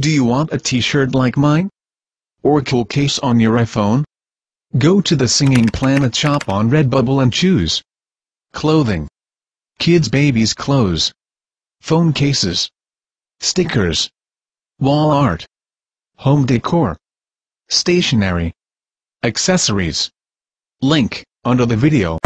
Do you want a t-shirt like mine? Or a cool case on your iPhone? Go to the Singing Planet shop on Redbubble and choose. Clothing. Kids babies clothes. Phone cases. Stickers. Wall art. Home decor. Stationery. Accessories. Link, under the video.